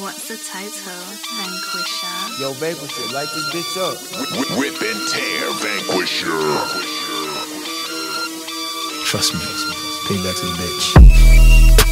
What's the title? Vanquisher. Yo, Vanquisher, light this bitch up. Rip and tear, Vanquisher. Trust me, payback's a bitch.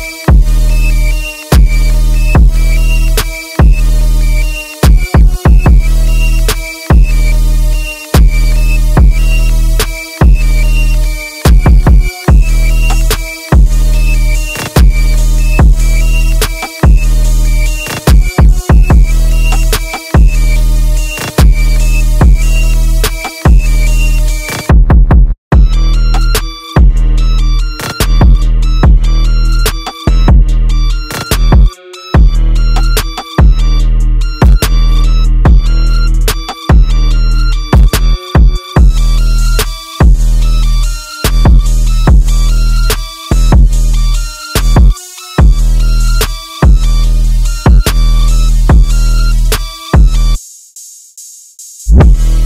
Peace.